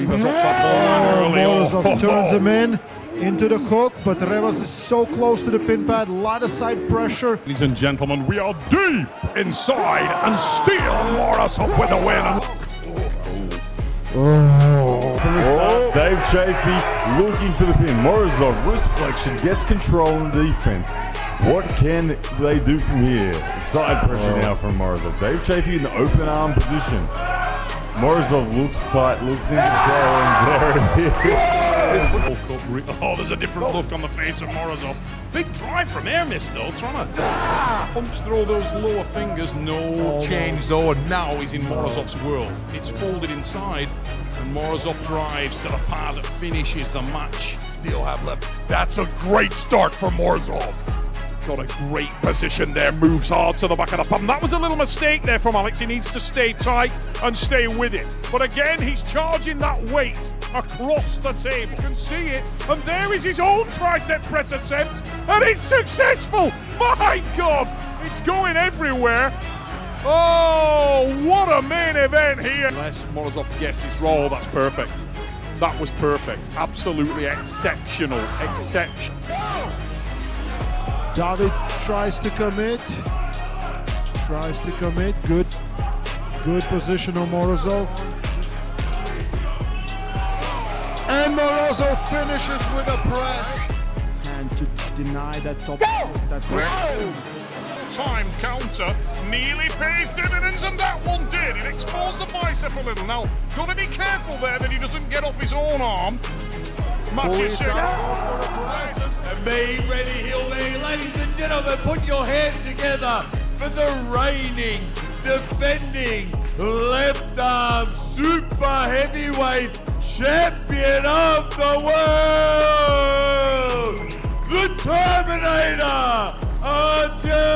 Rivas off that ball line early. Morozov Oh, turns oh. him in into the hook, but Revas is so close to the pin pad. A lot of side pressure. Ladies and gentlemen, we are deep inside and still Morozov with a win. From the Dave Chaffee looking for the pin. Morozov, wrist flexion, gets control in defense. What can they do from here? Side pressure now from Morozov. Dave Chaffee in the open arm position. Morozov looks tight, looks in control, and there it is. Oh, there's a different look on the face of Morozov. Big drive from Hermes, though, trying to punch through those lower fingers. No change, though, and now he's in Morozov's world. It's folded inside, and Morozov drives to the part that finishes the match. Still have left. That's a great start for Morozov. Got a great position there, moves hard to the back of the pump. That was a little mistake there from Alex. He needs to stay tight and stay with it. But again, he's charging that weight across the table. You can see it, and there is his own tricep press attempt, and it's successful. My God, it's going everywhere. Oh, what a main event here. Unless Morozov guesses roll, that's perfect. That was perfect. Absolutely exceptional. Exceptional. David tries to commit. Tries to commit. Good, good position on Morozov. And Morozov finishes with a press. and to deny that top that time counter nearly pays dividends, and that one did. It exposed the bicep a little. Now, got to be careful there that he doesn't get off his own arm. Matches be ready, he'll. Ladies and gentlemen, put your hands together for the reigning, defending, left arm super heavyweight champion of the world, the Terminator, RJ